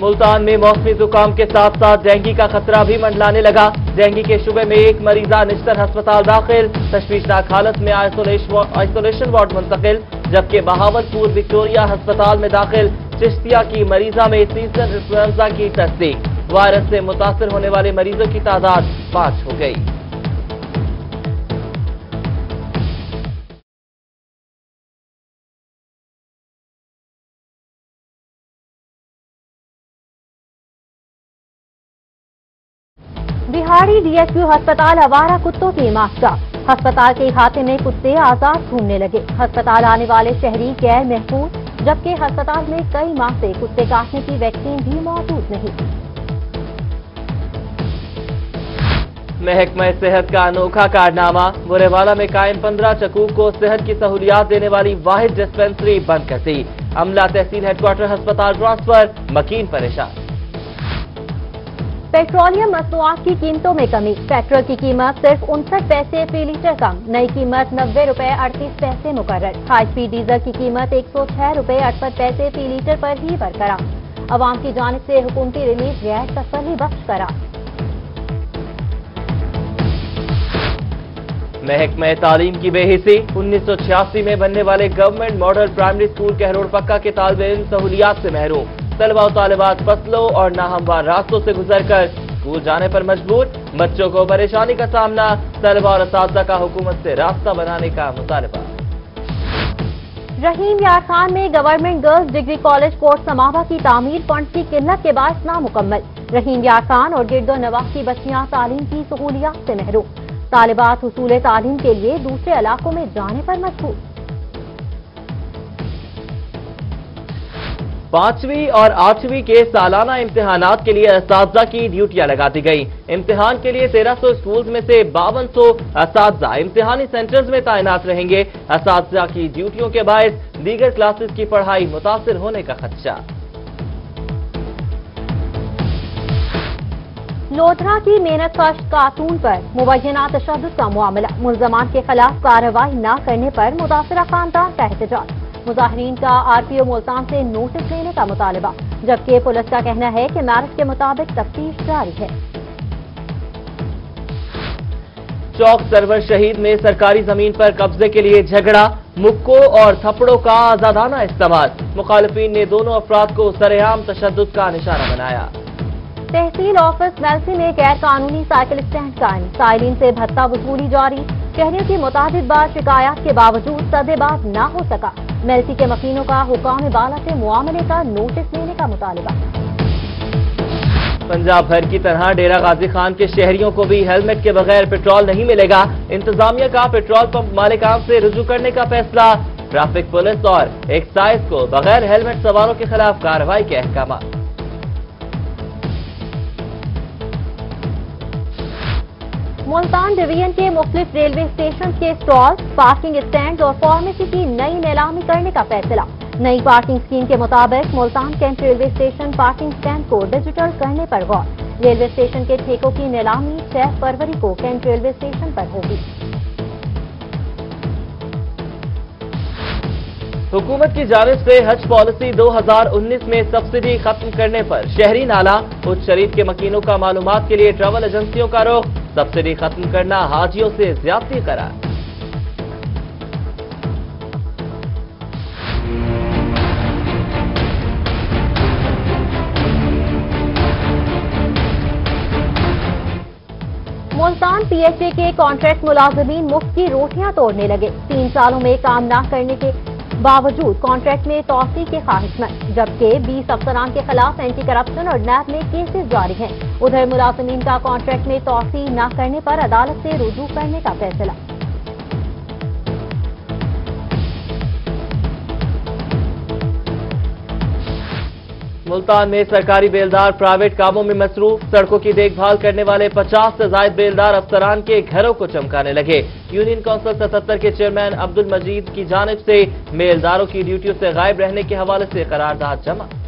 ملتان میں موسمی زکام کے ساتھ ساتھ ڈینگی کا خطرہ بھی منڈلانے لگا۔ ڈینگی کے شبے میں ایک مریضہ نشتر ہسپتال داخل، تشویشناک حالت میں آئسولیشن وارڈ منتقل، جبکہ بہاول پور وکٹوریا ہسپتال میں داخل۔ چشتیہ کی مریضہ میں سیزن انفلوئنزا کی تصدیق۔ وائرس سے متاثر ہونے والے مریضوں کی تعداد پانچ ہو گئی۔ ایس یو ہسپتال آوارہ کتوں کی ماسکا ہسپتال کے احاطے میں کتے آزاد گھومنے لگے ہسپتال آنے والے شہری غیر محفوظ جبکہ ہسپتال میں کئی ماہ سے کتے کاٹنے کی ویکسین بھی موجود نہیں محکمہ صحت کا انوکھا کارنامہ برے والا میں قائم پندرہ چکوک کو صحت کی سہولیات دینے والی واحد ڈسپنسری بند کر دی عملہ تحصیل ہیڈ کوارٹر ہسپتال ٹرانسفر مکین پریشان پیٹرولیم مصنوعات کی قیمتوں میں کمی پیٹرول کی قیمت صرف انسٹھ پیسے فی لیٹر کم نئی قیمت نوے روپے اڑتیس پیسے مقرر ہائی اسپیڈ ڈیزل کی قیمت ایک سو چھ روپے اڑسٹھ پیسے فی لیٹر پر ہی برقرار عوام کی جانب سے حکومتی ریلیف غیر تسلی بخش کرا محکمہ تعلیم کی بے حسی انیس سو چھیاسی میں بننے والے government model primary school Kahror Pakka کے طالب علم سہولیات سے محروم طلبہ و طالبات فصلوں اور ناہموار راستوں سے گزر کر اسکول جانے پر مجبور، بچوں کو پریشانی کا سامنا، طلبہ اور اساتذہ کا حکومت سے راستہ بنانے کا مطالبہ۔ رحیم یار خان میں government girls degree college Kot Samaba کی تعمیر فنڈ کی قلت کے باعث نامکمل۔ رحیم یار خان اور گرد و نواح کی بچیاں تعلیم کی سہولیات سے محروم۔ طالبات حصول تعلیم کے لیے دوسرے علاقوں میں جانے پر مجبور۔ پانچویں اور آٹھویں کے سالانہ امتحانات کے لیے اساتذہ کی ڈیوٹیاں لگا دی گئی امتحان کے لیے تیرہ سو اسکولز میں سے باون سو اساتذہ امتحانی سینٹرز میں تعینات رہیں گے۔ اساتذہ کی ڈیوٹیوں کے باعث دیگر کلاسز کی پڑھائی متاثر ہونے کا خدشہ۔ لودھرا کی محنت کش کارٹون پر مبینہ تشدد کا معاملہ۔ ملزمان کے خلاف کارروائی نہ کرنے پر متاثرہ خاندان کا احتجاج۔ مظاہرین کا آر پی او ملتان سے نوٹس لینے کا مطالبہ جبکہ پولیس کا کہنا ہے کہ میرٹ کے مطابق تفتیش جاری ہے۔ چوک سرور شہید میں سرکاری زمین پر قبضے کے لیے جھگڑا مکو اور تھپڑوں کا آزادانہ استعمال۔ مخالفین نے دونوں افراد کو سرعام تشدد کا نشانہ بنایا۔ تحصیل آفس میلسی میں غیر قانونی سائیکل اسٹینڈ قائم۔ سائلین سے بھتہ وصولی جاری شہریوں کی متعدد بار شکایات کے باوجود سدے بات نہ ہو سکا۔ میلسی کے مکینوں کا حکام بالا سے معاملے کا نوٹس لینے کا مطالبہ۔ پنجاب بھر کی طرح ڈیرہ غازی خان کے شہریوں کو بھی ہیلمٹ کے بغیر پیٹرول نہیں ملے گا۔ انتظامیہ کا پیٹرول پمپ مالکان سے رجوع کرنے کا فیصلہ۔ ٹریفک پولیس اور ایکسائز کو بغیر ہیلمٹ سواروں کے خلاف کارروائی کے احکامات۔ ملتان ڈویژن کے مختلف ریلوے اسٹیشن کے اسٹال، پارکنگ اسٹینڈ اور فارمیسی کی نئی نیلامی کرنے کا فیصلہ۔ نئی پارکنگ اسکیم کے مطابق Multan cantt railway station parking stand کو ڈیجیٹل کرنے پر غور۔ ریلوے اسٹیشن کے ٹھیکوں کی نیلامی چھ فروری کو کینٹ ریلوے اسٹیشن پر ہوگی۔ حکومت کی جانب سے حج پالیسی دو ہزار انیس میں سبسڈی ختم کرنے پر شہری نالا خود شریف کے مکینوں کا معلومات کے لیے ٹریول ایجنسیوں کا رخ۔ سبسڈی ختم کرنا حاجیوں سے زیادتی قرار۔ ملتان پی ایچ اے کے کانٹریکٹ ملازمین مفت کی روٹیاں توڑنے لگے۔ تین سالوں میں کام نہ کرنے کے باوجود کانٹریکٹ میں توسیع کے خواہش مند جبکہ بیس افسران کے خلاف اینٹی کرپشن اور نیب میں کیسز جاری ہیں۔ ادھر ملازمین کا کانٹریکٹ میں توسیع نہ کرنے پر عدالت سے رجوع کرنے کا فیصلہ۔ ملتان میں سرکاری بیلدار پرائیویٹ کاموں میں مصروف سڑکوں کی دیکھ بھال کرنے والے پچاس سے زائد بیلدار افسران کے گھروں کو چمکانے لگے۔ یونین کونسل ستتر کے چیئرمین عبد المجید کی جانب سے بیلداروں کی ڈیوٹیوں سے غائب رہنے کے حوالے سے قرارداد جمع۔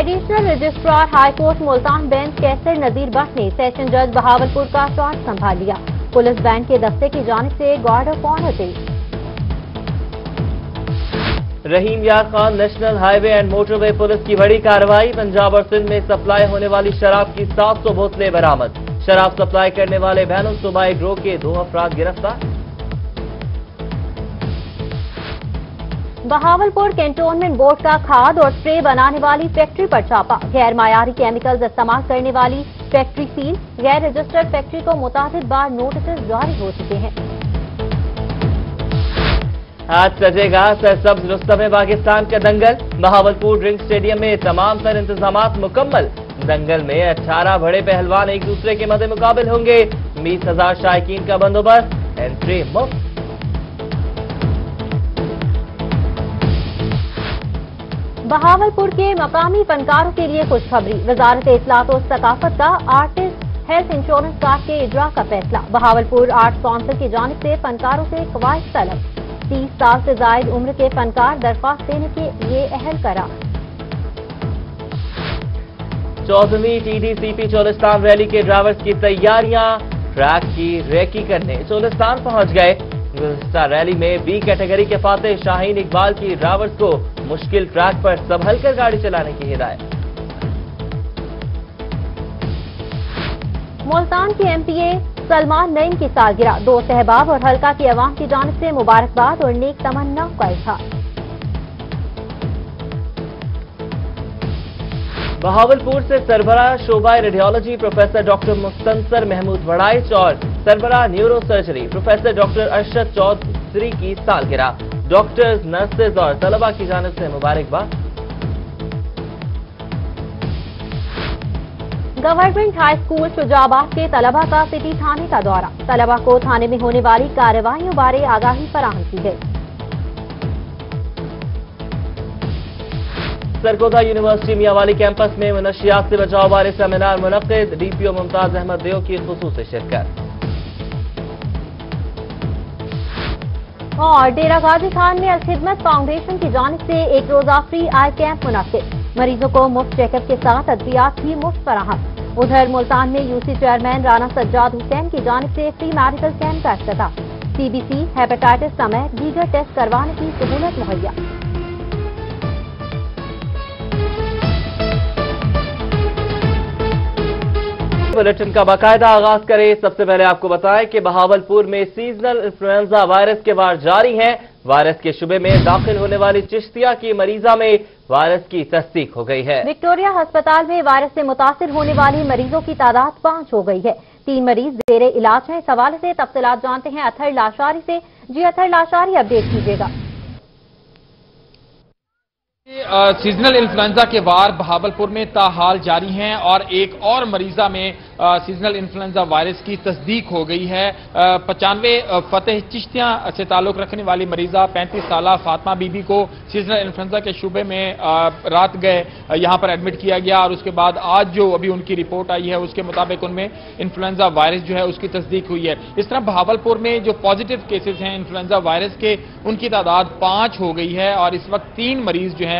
Additional registrar high court Multan bench Qaiser Nazir Butt نے سیشن جج بہاولپور کا چارج سنبھال لیا۔ پولیس بینڈ کے دفتے کی جانب سے گارڈ آف آنر پیش Rahim Yar Khan national highway and motorway police کی بڑی کاروائی پنجاب اور سندھ میں سپلائی ہونے والی شراب کی سات سو بوتلیں برامد شراب سپلائی کرنے والے بہنوں صوبائی گروہ کے دو افراد گرفتار۔ بہاول پور کینٹونمنٹ بورڈ کا کھاد اور سپری بنانے والی فیکٹری پر چھاپا غیر معیاری کیمیکلز استعمال کرنے والی فیکٹری سیل، غیر رجسٹرڈ فیکٹری کو متعدد بار نوٹسز جاری ہو چکے ہیں۔ آج سجے گا سرسبز رستہ میں پاکستان کا دنگل۔ بہاول پور ڈرنک اسٹیڈیم میں تمام تر انتظامات مکمل۔ دنگل میں اٹھارہ بڑے پہلوان ایک دوسرے کے مدے مقابل ہوں گے۔ بیس ہزار شائقین کا بندوبست۔ انٹری مفت۔ بہاول پور کے مقامی فنکاروں کے لیے خوشخبری۔ وزارت اطلاعات و ثقافت کا آرٹسٹ ہیلتھ انشورنس کارڈ کے اجرا کا فیصلہ۔ بہاول پور آرٹ کاؤنسل کی جانب سے فنکاروں سے خواہش طلب۔ تیس سال سے زائد عمر کے فنکار درخواست دینے کے لیے اہل کرا چودہویں T D C P Cholistan rally کے ڈرائیورز کی تیاریاں ٹریک کی ریکی کرنے۔ چولستان پہنچ گئے۔ گزشتہ ریلی میں بی کیٹیگری کے فاتح شاہین اقبال کی ڈرائیورز کو مشکل ٹریک پر سبھل کر گاڑی چلانے کی ہدایت۔ ملتان کے ایم پی اے سلمان نعیم کی سالگرہ۔ دو صحباب اور حلقہ کی عوام کی جانب سے مبارکباد اور نیک تمنا کا اظہار۔ بہاول پور سے سربراہ شعبہ radiology professor doctor Mustansar Mahmood Warraich اور سربراہ neuro surgery professor doctor Arshad Chaudhry کی سالگرہ۔ ڈاکٹرز نرسز اور طلبہ کی جانب سے مبارکباد گورنمنٹ ہائی اسکول شجاباد کے طلبہ کا سٹی تھانے کا دورہ۔ طلبہ کو تھانے میں ہونے والی کارروائیوں بارے آگاہی فراہم کی گئی۔ سرکودہ یونیورسٹی میاں والی کیمپس میں منشیات سے بچاؤ بارے سیمینار منعقد۔ ڈی پی او ممتاز احمد دیو کی خصوصی شرکت۔ اور ڈیرہ غازی خان میں الخدمت فاؤنڈیشن کی جانب سے ایک روز آخری آئی کیمپ منعقد۔ مریضوں کو مفت چیک اپ کے ساتھ ادویات کی مفت فراہم۔ ادھر ملتان میں U C chairman Rana Sajjad Hussain کی جانب سے فری میڈیکل کیمپ کا افتتاح۔ سی بی سی ہیپیٹائٹس سمیت دیگر ٹیسٹ کروانے کی سہولت مہیا۔ بلٹن کا باقاعدہ آغاز کریں۔ سب سے پہلے آپ کو بتائیں کہ بہاول پور میں سیزنل انفلوئنزا وائرس کے وار جاری ہیں۔ وائرس کے شبے میں داخل ہونے والی چشتیا کی مریضہ میں وائرس کی تصدیق ہو گئی ہے۔ وکٹوریا ہسپتال میں وائرس سے متاثر ہونے والی مریضوں کی تعداد پانچ ہو گئی ہے۔ تین مریض زیرے علاج ہیں۔ سوال سے تفصیلات جانتے ہیں۔ اتھر لاشاری سے۔ جی اتھر لاشاری اپڈیٹ کیجیے گا۔ سیزنل انفلوئنزا کے وار بہاولپور میں تاحال جاری ہیں اور ایک اور مریضہ میں سیزنل انفلوئنزا وائرس کی تصدیق ہو گئی ہے۔ پچانوے فتح چشتیاں سے تعلق رکھنے والی مریضہ پینتیس سالہ فاطمہ بی بی کو سیزنل انفلوئنزا کے شعبے میں رات گئے یہاں پر ایڈمٹ کیا گیا اور اس کے بعد آج جو ابھی ان کی رپورٹ آئی ہے، اس کے مطابق ان میں انفلوئنزا وائرس جو ہے، اس کی تصدیق ہوئی ہے۔ اس طرح بہاولپور میں جو پوزیٹیو کیسز ہیں انفلوئنزا وائرس کے، ان کی تعداد پانچ ہو گئی ہے اور اس وقت تین مریض جو ہیں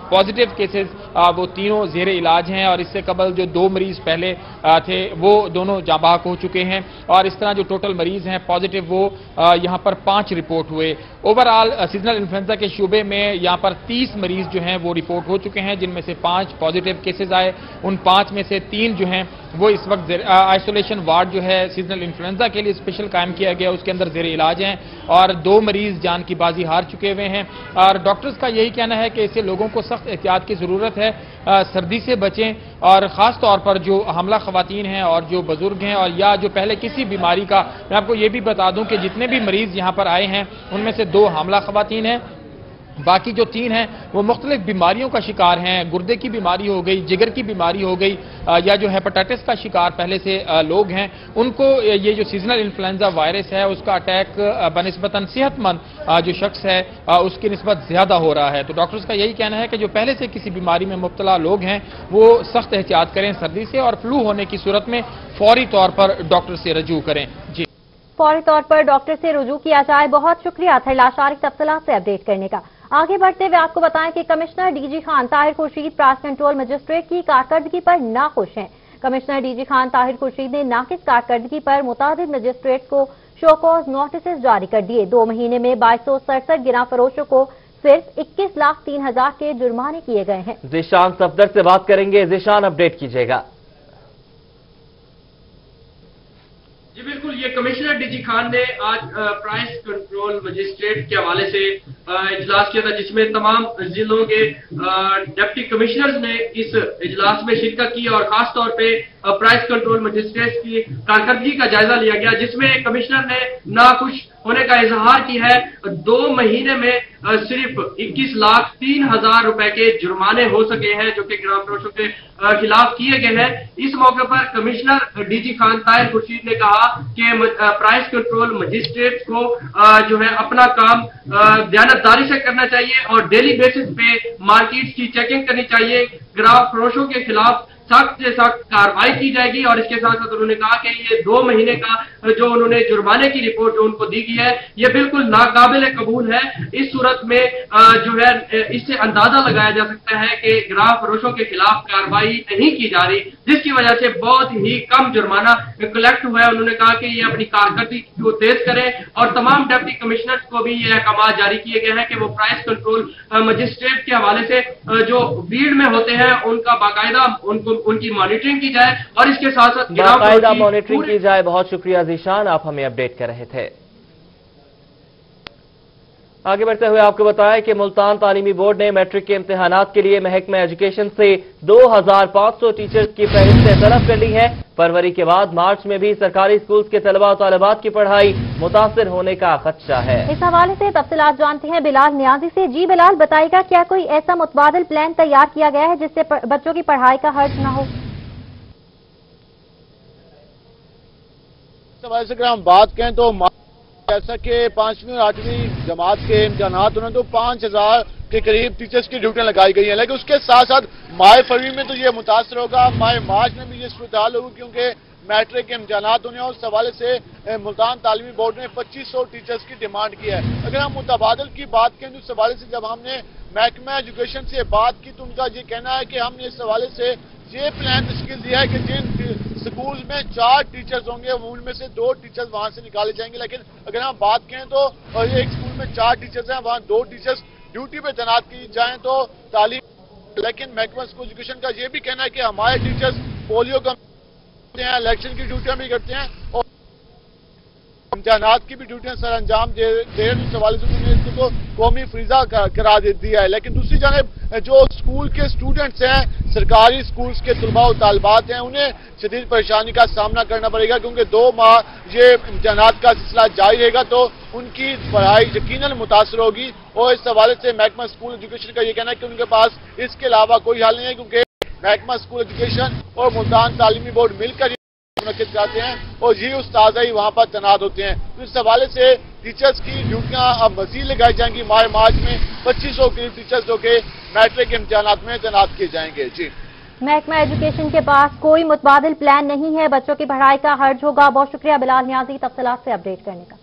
پوزیٹیو کیسز وہ تینوں زیر علاج ہیں اور اس سے قبل جو دو مریض پہلے تھے، وہ دونوں جاں ہو چکے ہیں اور اس طرح جو ٹوٹل مریض ہیں پوزیٹیو وہ یہاں پر پانچ رپورٹ ہوئے۔ اوورآل سیزنل انفلوئنزا کے شعبے میں یہاں پر تیس مریض جو ہیں، وہ رپورٹ ہو چکے ہیں، جن میں سے پانچ پوزیٹیو کیسز آئے۔ ان پانچ میں سے تین جو ہیں، وہ اس وقت آئسولیشن وارڈ جو ہے سیزنل انفلوئنزا کے لیے اسپیشل قائم کیا گیا، اس کے اندر زیر علاج ہیں۔ اور دو مریض جان کی بازی ہار چکے ہوئے ہیں۔ اور ڈاکٹرز کا یہی کہنا ہے کہ اسے لوگوں کو سخت سخت احتیاط کی ضرورت ہے سردی سے بچیں اور خاص طور پر جو حاملہ خواتین ہیں اور جو بزرگ ہیں اور یا جو پہلے کسی بیماری کا، میں آپ کو یہ بھی بتا دوں کہ جتنے بھی مریض یہاں پر آئے ہیں، ان میں سے دو حاملہ خواتین ہیں، باقی جو تین ہیں، وہ مختلف بیماریوں کا شکار ہیں، گردے کی بیماری ہو گئی، جگر کی بیماری ہو گئی یا جو ہیپاٹائٹس کا شکار پہلے سے لوگ ہیں، ان کو یہ جو سیزنل انفلوئنزا وائرس ہے، اس کا اٹیک بنسبتاً صحت مند جو شخص ہے اس کی نسبت زیادہ ہو رہا ہے۔ تو ڈاکٹرز کا یہی کہنا ہے کہ جو پہلے سے کسی بیماری میں مبتلا لوگ ہیں، وہ سخت احتیاط کریں سردی سے اور فلو ہونے کی صورت میں فوری طور پر ڈاکٹر سے رجوع کریں۔ جی۔ فوری طور پر ڈاکٹر سے رجوع کیا جائے۔ بہت شکریہ تھا لاشارک تفصیلات سے اپڈیٹ کرنے کا۔ آگے بڑھتے ہوئے آپ کو بتائیں کہ commissioner D G Khan Tahir Khurshid price control magistrate کی کارکردگی پر ناخوش ہیں۔ Commissioner D G Khan Tahir Khurshid نے ناقص کارکردگی پر متعدد مجسٹریٹ کو شوکوز نوٹسز جاری کر دیے دو مہینے میں بائیس سو سڑسٹھ گرا فروشوں کو صرف اکیس لاکھ تین ہزار کے جرمانے کیے گئے ہیں زیشان صفدر سے بات کریں گے ذیشان اپڈیٹ کیجیے گا جی بالکل، یہ کمشنر ڈی جی خان نے آج پرائس کنٹرول مجسٹریٹ کے حوالے سے اجلاس کیا تھا، جس میں تمام ضلعوں کے ڈپٹی کمشنرز نے اس اجلاس میں شرکت کی اور خاص طور پہ پرائس کنٹرول مجسٹریٹ کی کارکردگی کا جائزہ لیا گیا، جس میں کمشنر نے نہ کچھ ہونے کا اظہار کی ہے دو مہینے میں صرف اکیس لاکھ تین ہزار روپے کے جرمانے ہو سکے ہیں جو کہ گرام فروشوں کے خلاف کیے گئے ہیں۔ اس موقع پر commissioner D G Khan Tahir Khurshid نے کہا کہ پرائس کنٹرول مجسٹریٹ کو جو ہے اپنا کام دیانتداری سے کرنا چاہیے اور ڈیلی بیسس پہ مارکیٹ کی چیکنگ کرنی چاہیے۔ گرام فروشوں کے خلاف سخت سے سخت کاروائی کی جائے گی اور اس کے ساتھ ساتھ انہوں نے کہا کہ یہ دو مہینے کا جو انہوں نے جرمانے کی رپورٹ جو ان کو دی گئی ہے، یہ بالکل ناقابل قبول ہے۔ اس صورت میں جو ہے، اس سے اندازہ لگایا جا سکتا ہے کہ گراہ فروشوں کے خلاف کاروائی نہیں کی جا رہی۔ جس کی وجہ سے بہت ہی کم جرمانہ کلیکٹ ہوا ہے۔ انہوں نے کہا کہ یہ اپنی کارکردگی کو تیز کرے اور تمام ڈپٹی کمشنرز کو بھی یہ احکامات جاری کیے گئے ہیں کہ وہ پرائس کنٹرول مجسٹریٹ کے حوالے سے جو بھیڑ میں ہوتے ہیں ان کا باقاعدہ ان کو ان کی مانیٹرنگ کی جائے اور اس کے ساتھ ساتھ باقاعدہ مانیٹرنگ کی جائے۔ بہت شکریہ ذیشان آپ ہمیں اپڈیٹ کر رہے تھے۔ آگے بڑھتے ہوئے آپ کو بتایا کہ ملتان تعلیمی بورڈ نے میٹرک کے امتحانات کے لیے محکمہ ایجوکیشن سے دو ہزار پانچ سو ٹیچرز کی فہرستیں طلب کر لی ہیں فروری کے بعد مارچ میں بھی سرکاری سکولز کے طلبہ و طالبات کی پڑھائی متاثر ہونے کا خدشہ ہے۔ اس حوالے سے تفصیلات جانتے ہیں بلال نیازی سے۔ جی بلال بتائے گا کیا کوئی ایسا متبادل پلان تیار کیا گیا ہے جس سے بچوں کی پڑھائی کا حرج نہ ہو؟ سے اگر ہم بات کہیں تو جیسا کہ پانچویں اور آٹھویں جماعت کے امتحانات انہوں نے تو پانچ ہزار کے قریب ٹیچرز کی ڈیوٹیاں لگائی گئی ہیں۔ لیکن اس کے ساتھ ساتھ مائع فروری میں تو یہ متاثر ہوگا، مائع مارچ میں بھی یہ صورتحال ہوگی کیونکہ میٹرک کے امتحانات ہونے اور اس حوالے سے ملتان تعلیمی بورڈ نے پچیس سو ٹیچرز کی ڈیمانڈ کی ہے۔ اگر ہم متبادل کی بات کریں تو اس حوالے سے جب ہم نے محکمہ ایجوکیشن سے بات کی تو ان کا یہ کہنا ہے کہ ہم نے اس حوالے سے یہ پلان تشکیل دیا ہے کہ جن سکول میں چار ٹیچرز ہوں گے ان میں سے دو ٹیچرز وہاں سے نکالے جائیں گے لیکن اگر ہم بات کریں تو ایک سکول میں چار ٹیچرز ہیں وہاں دو ٹیچرز ڈیوٹی پہ تعینات کی جائیں تو تعلیم لیکن محکمہ اسکول ایجوکیشن کا یہ بھی کہنا ہے کہ ہمارے ٹیچرز پولیو کا ہیں الیکشن کی ڈیوٹیاں بھی کرتے ہیں اور امتحانات کی بھی ڈیوٹیاں سر انجام دے رہے انہوں نے اس کو قومی فریضہ کرا دیا ہے۔ لیکن دوسری جانب، جو اسکول کے اسٹوڈنٹس ہیں، سرکاری اسکولز کے طلباء و طالبات ہیں، انہیں شدید پریشانی کا سامنا کرنا پڑے گا، کیونکہ دو ماہ یہ امتحانات کا سلسلہ جاری رہے گا، تو ان کی پڑھائی یقیناً متاثر ہوگی۔ اور اس حوالے سے محکمہ اسکول ایجوکیشن کا یہ کہنا ہے کہ ان کے پاس اس کے علاوہ کوئی حل نہیں ہے، کیونکہ محکمہ اسکول ایجوکیشن اور ملتان تعلیمی بورڈ مل کر منعقد کرتے ہیں اور یہ استاد ہی وہاں پر تناد ہوتے ہیں۔ تو اس حوالے سے ٹیچرز کی ڈیوٹیاں اب مزید لگائی جائیں گی۔ مارچ مارچ میں پچیس سو قریب ٹیچرز جو کہ میٹرک امتحانات میں تعینات کیے جائیں گے۔ جی۔ محکمہ ایجوکیشن کے پاس کوئی متبادل پلان نہیں ہے۔ بچوں کی پڑھائی کا حرج ہوگا۔ بہت شکریہ بلال نیازی تفصیلات سے اپڈیٹ کرنے کا۔